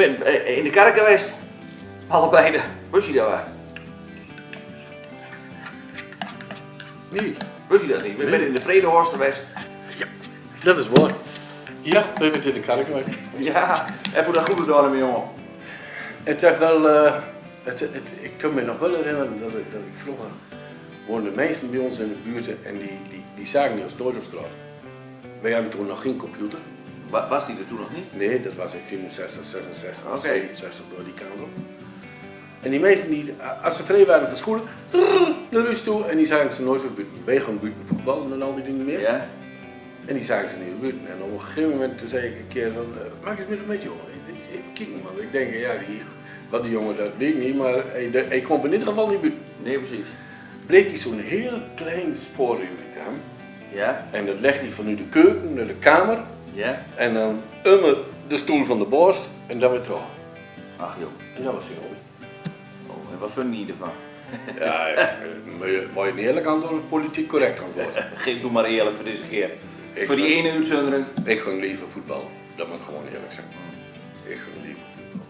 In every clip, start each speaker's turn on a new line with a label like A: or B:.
A: Zijn eh, in de kerk geweest. Allebei de. Wist je dat wel?
B: Nee,
A: Wist je dat niet? We zijn in de Vredehorst geweest.
B: dat is waar. Ja, we hebben in de kerk geweest.
A: Ja, en voor dat goede dorp, jongen.
B: Het heeft wel, eh, het, het, ik kan me nog wel herinneren dat ik, dat ik vroeger woonden mensen bij ons in de buurt en die, die, die zagen niet ons nooit op straat. Wij hadden toen nog geen computer.
A: Wa- Was die er toen nog niet?
B: Nee, dat was in 64, 66,
A: Oké.
B: 67 door die kant op. En die mensen die, als ze vrij waren van school, naar rust toe en die zagen ze nooit weer buiten. Wij gaan buiten voetballen en al die dingen meer.
A: Ja.
B: En die zagen ze niet buiten. En op een gegeven moment toen zei ik een keer van, eh, maak eens met een beetje jongen. Ik kijk man. Ik denk, ja, die, wat die jongen dat weet ik niet, maar hij, de- hij komt in ieder geval niet buiten.
A: Nee, precies.
B: Bleek hij zo'n heel klein spoorriem te hebben.
A: Ja.
B: En dat legt hij vanuit de keuken naar de kamer.
A: Ja.
B: En dan ummen de stoel van de borst en dan weer terug.
A: Ach joh.
B: En dat was hobby.
A: Oh, en wat vind je ervan?
B: Ja, maar je, niet eerlijk antwoord of politiek correct antwoord.
A: Geef doe maar eerlijk voor deze keer.
B: Ik
A: voor die
B: vind-
A: ene uitzondering.
B: Ik gun liever voetbal. Dat moet gewoon eerlijk zijn. Ik gun liever voetbal.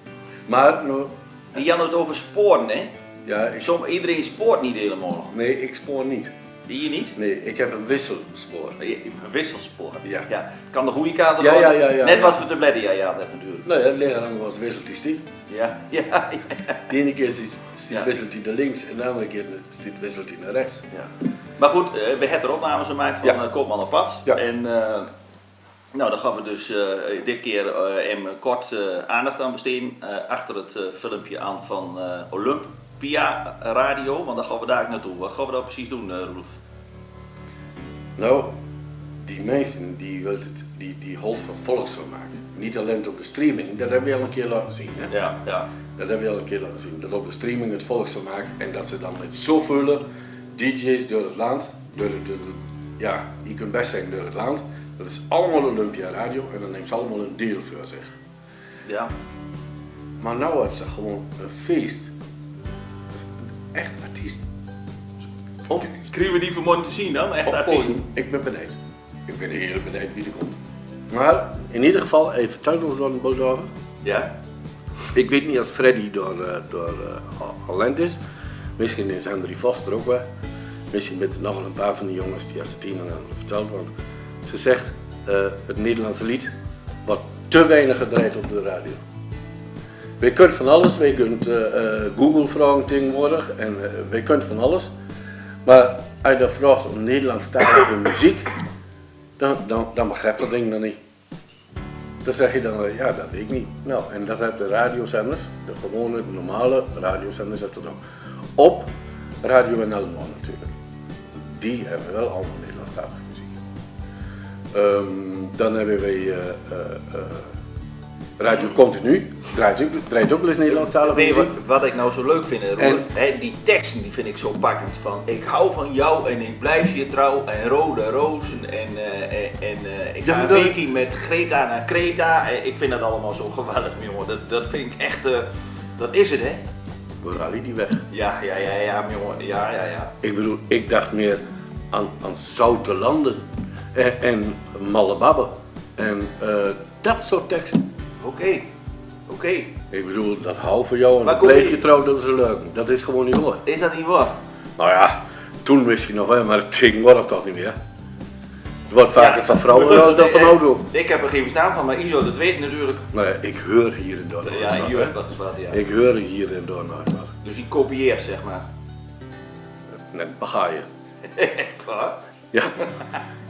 B: Maar, nou,
A: Die Jan het over sporen, hè?
B: ja, ik,
A: Som, iedereen spoort niet helemaal.
B: nee, ik spoor niet.
A: Die je niet?
B: Nee, ik heb een wisselspoor.
A: Een wisselspoor.
B: Ja.
A: ja. Het kan de goede
B: Ja, ja, ja, ja,
A: Net
B: ja.
A: wat voor tabletten jij had hebt natuurlijk.
B: Ja, het aan was wisselt die.
A: Ja. Ja. Ja.
B: De ene keer
A: Ja.
B: wisselt hij naar links en de andere keer is die wisselt hij naar rechts.
A: ja. Maar goed, eh, we hebben er opnames gemaakt van
B: Ja.
A: ja. Koopman op pad.
B: Ja.
A: En eh, nou, dan gaan we dus eh, dit keer eh, hem kort eh, aandacht aan besteden. eh, achter het eh, filmpje aan van eh, Olympia Radio. Want dan gaan we daar naartoe. Wat gaan we daar precies doen, eh Roelf?
B: Nou, die mensen die, wilt het, die, die holt van volksvermaak. Niet alleen op de streaming, dat hebben we al een keer laten zien. Hè?
A: Ja, ja.
B: Dat hebben we al een keer laten zien. Dat op de streaming het volksvermaak en dat ze dan met zoveel DJ's door het land, door de, door de- ja, die kunnen best zijn door het land. Dat is allemaal Olympia Radio en dan neemt ze allemaal een deel voor zich.
A: ja.
B: Maar nou hebben ze gewoon een feest. Echt artiest. Op,
A: Krijgen we die vanmorgen te zien dan? Echt
B: op podium. Ik ben benieuwd. Ik ben heel benieuwd wie er komt. Maar in ieder geval, even vertel ons dan wat over.
A: Ja.
B: Ik weet niet als Freddy door, eh, door eh, Holland is. Misschien is Henry Foster ook wel. Misschien met nog wel een paar van die jongens die als de tien aan verteld. Want ze zegt, eh, het Nederlandse lied wordt te weinig gedraaid op de radio. Wij kunnen van alles, wij kunnen eh, eh, Google vragen tegenwoordig en eh, wij kunnen van alles. Maar als je dan vraagt om Nederlandstalige muziek, dan, dan, dan begrijp dat ding dan niet. Dan zeg je dan, ja, dat weet ik niet. Nou, en dat hebben de radiozenders, de gewone, normale radiozenders, hebben dat ook. Op Radio Elmore natuurlijk. Die hebben wel allemaal Nederlandstalige muziek. Ehm, dan hebben wij Radio Continu, draait ook, draait ook wel eens Nederlandstalige
A: wat, wat ik nou zo leuk vind?
B: En-
A: Hè, die teksten die vind ik zo pakkend. Van ik hou van jou en ik blijf je trouw en rode rozen en, eh, en, en eh, ik ga een met Greta naar Kreta. Eh, ik vind dat allemaal zo geweldig, jongen. Dat, dat vind ik echt, dat is het hè.
B: Rally die weg.
A: Ja, ja, ja, ja, jongen. Ja, ja, ja.
B: Ik bedoel, ik dacht meer aan, aan zoute landen en, en malle babben en dat soort teksten.
A: Oké, oké.
B: Ik bedoel, dat hou voor jou en
A: Maar
B: dat bleef
A: je-
B: je trouw, dat is leuk. Dat is gewoon niet waar.
A: Is dat niet waar?
B: Nou ja, toen wist je nog wel, maar tegenwoordig toch niet meer. Het wordt vaker
A: Ja,
B: van vrouwen dan, van auto.
A: Ik heb er geen verstand van, maar Iso, dat weet natuurlijk.
B: Nou ja, ik hoor hier en daar nog
A: Ja, heeft
B: hè.
A: dat wat, ja.
B: Ik hoor hier eens wat.
A: Dus die kopieert, zeg maar.
B: Net begaaien.
A: Klaar.
B: Ja,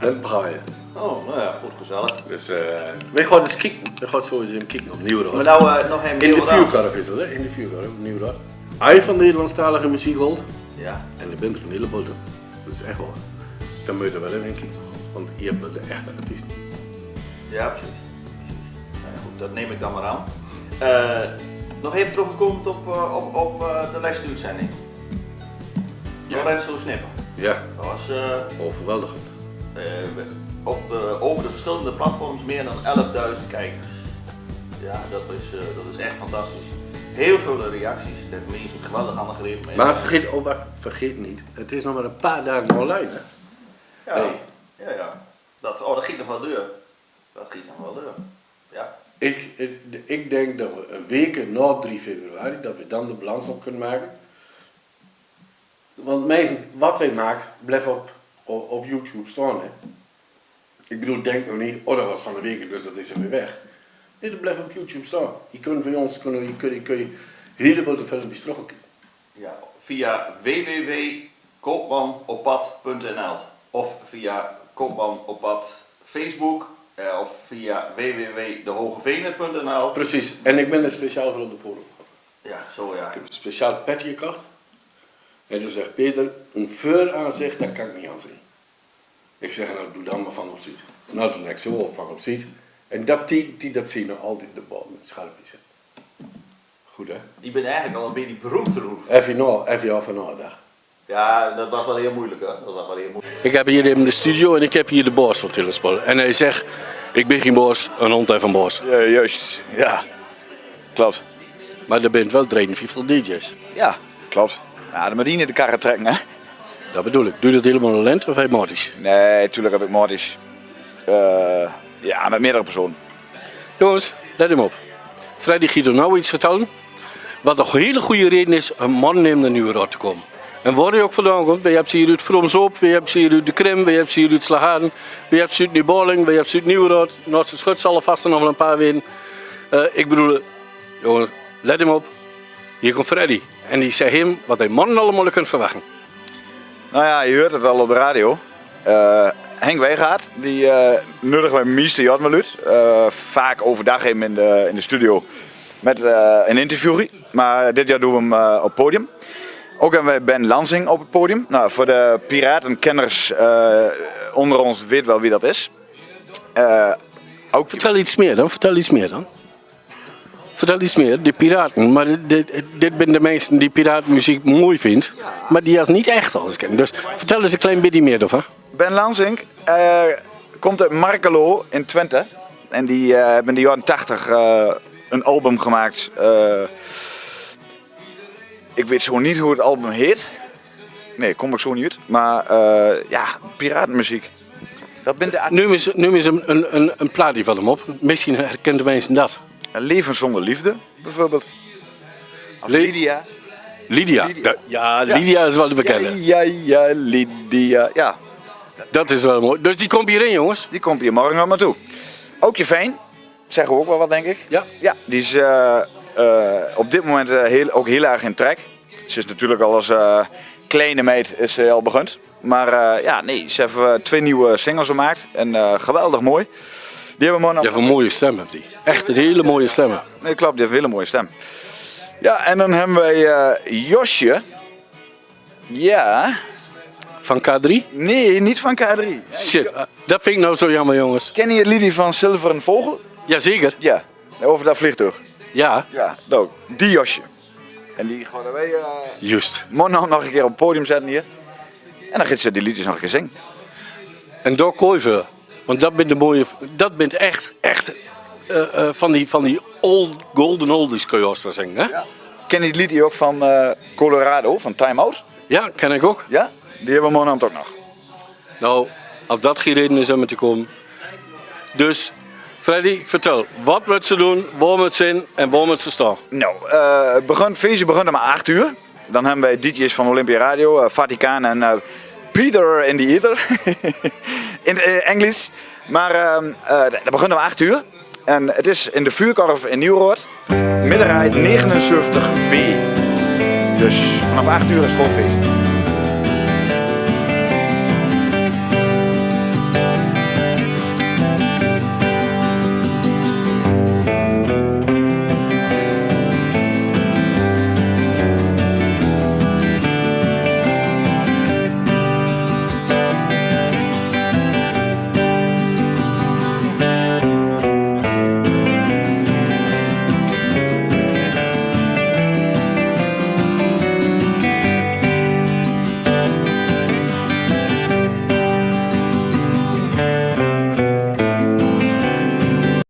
B: net begaaien.
A: Oh, nou ja, goed gezellig.
B: Dus eh wij gaan eens kijken. We gaan zo eens kijken op Nieuwrad.
A: Maar nou uh, nog even
B: In de vuurkorf is dat, hè? In de vuurkorf, Nieuwrad. Als je van Nederlandstalige muziek hoort,
A: Ja.
B: en er bent er een heleboel, dat is echt wel, dan moet je er wel in kijken. Want je hebt het echte artiesten.
A: Ja, precies. Nou ja, goed, dat neem ik dan maar aan. Eh, nog even teruggekomen op, eh, op, op eh, de lestuurzending.
B: Ja.
A: Lorenzo Snipper.
B: Ja,
A: Dat was eh,
B: overweldigend.
A: Op de, over de verschillende platforms meer dan 11.000 kijkers. Ja, dat is, eh, dat is echt fantastisch. Heel veel reacties. Het heeft mensen geweldig aangegrepen.
B: Maar vergeet, oh wacht, vergeet niet, het is nog maar een paar dagen online, hè?
A: Ja,
B: Nee.
A: ja, ja. Dat, oh, dat ging nog wel deur. Dat ging nog wel deur. Ja.
B: ik, ik, ik denk dat we een week na 3 februari, dat we dan de balans op kunnen maken. Want mensen, wat wij maken, blijft op, op, op YouTube staan. Hè. Ik bedoel, denk nog niet, oh dat was van de week, dus dat is er weer weg. Nee, dat blijft op YouTube staan. Je kunt bij ons kunnen, je kun, je, kun je helemaal de filmpjes terugkijken.
A: Ja, via www.koopmanoppad.nl of via Koopman op pad Facebook eh, of via www.dehogevenen.nl.
B: Precies, en ik ben er speciaal voor op de forum.
A: Ja, zo ja.
B: Ik heb een speciaal petje gekocht. En toen zegt Peter, een vuur aanzicht, dat kan ik niet aanzien. Ik zeg, nou doe dan maar van op ziet. Nou, toen ik zo op van op ziet. En dat, die, die, dat zie je nog altijd in de bal met scherpjes. Goed hè?
A: Die ben eigenlijk al een beetje beroemd te roepen.
B: Even nou, even al van.
A: Ja, dat was wel heel moeilijk hè. Dat was wel heel moeilijk.
B: Ik heb hier in de studio en ik heb hier de boss van Tillespol. En hij zegt, ik ben geen boss, een hond heeft een boss.
C: Ja, juist, ja. Klopt.
B: Maar er bent wel trainen veel DJ's.
C: Ja, klopt. Ja, de marine de karren trekken, hè?
B: Dat bedoel ik. Doe je dat helemaal alleen of automatisch?
C: Nee, tuurlijk heb ik Mortis. Eh ja, met meerdere personen.
B: Jongens, let hem op. Freddy gaat er nou iets vertellen. Wat een hele goede reden is, een man neemt naar Nieuweraad te komen. En waar je ook vandaan komt, we hebben ze hier uit Vromsop, we hebben ze hier uit de Krim, we hebben ze hier uit Slagharen, we hebben ze uit Nieuwboling, we hebben ze uit. Noordse Schut zal er vast nog wel een paar weten. Eh, ik bedoel, jongens, let hem op. Hier komt Freddy. En die zegt hem wat hij mannen allemaal kunnen verwachten.
C: Nou ja, je hoort het al op de radio. Eh, Henk Weegaard, die eh nuttig bij meeste Jad wel uit. Eh, vaak overdag hem in de, in de studio met een interview. Maar dit jaar doen we hem op het podium. Ook hebben wij Ben Lansing op het podium. Nou, voor de piratenkenners onder ons weet wel wie dat is. Ook
B: Vertel iets meer dan, vertel iets meer dan. Vertel iets meer, de piraten. Maar dit, dit, zijn de mensen die piratenmuziek mooi vindt, maar die als niet echt alles kennen. Dus vertel eens een klein beetje meer ervan.
C: Ben Lansing eh, komt uit Markelo in Twente. En die eh, hebben in de jaren 80 eh, een album gemaakt. ik weet zo niet hoe het album heet. Nee, kom ik zo niet uit. Maar ja, piratenmuziek. Dat bent de
B: Nu is, nu is een, een, een, een plaatje van hem op. Misschien herkennen mensen dat.
C: Leven zonder liefde, bijvoorbeeld. Of Lydia.
B: Lydia. Ja, Lydia is wel te
C: Ja,
B: bekennen.
C: ja, ja, Lydia. Ja,
B: Dat is wel mooi. Dus die komt hierin, jongens.
C: die komt hier morgen maar toe. Ook je fijn, zeggen we ook wel wat, denk ik.
B: Ja.
C: Ja, die is eh, eh, op dit moment eh, heel, ook heel erg in trek. Ze is natuurlijk al als kleine meid is al begund. Maar ja, nee, ze heeft twee nieuwe singles gemaakt. En geweldig mooi. Die hebben we
B: Je hebt een mooie stem, heeft die. Echt een hele mooie stem.
C: Nee, klopt, die heeft een hele mooie stem. Ja, en dan hebben wij eh, Josje. Ja,
B: Van K3?
C: nee, niet van K3.
B: Shit, eh, dat vind ik nou zo jammer, jongens.
C: Ken je het liedje van Zilveren Vogel?
B: Jazeker.
C: Ja, over dat vliegtuig.
B: Ja,
C: Ja, ook. Die Josje. En die gaan wij eh
B: juist.
C: morgen nog een keer op het podium zetten hier. En dan gaat ze die liedjes nog een keer zingen.
B: En door Kooiver. Want dat bent de mooie. Dat bent echt, echt eh, eh, van die, van die old, golden oldies kun je als wel zeggen. Hè? Ja.
C: Ken je het liedje ook van eh, Colorado, van Time Out?
B: ken ik ook.
C: Ja, die hebben we morgen ook nog.
B: Nou, als dat geen reden is om te komen. Dus, Freddy, vertel. Wat moet ze doen, waar moet ze in en waar moet ze staan?
C: Nou, eh, het, begint, feestje begint om 8 uur. Dan hebben wij DJ's van Olympia Radio, Vaticaan en eh, Peter in the Ether. in eh, Engels. Maar ehm, eh, dat begint om 8 uur. En het is in de Vuurkorf in Nieuwrood. Middenrijd 79B. Dus vanaf 8 uur is het feest.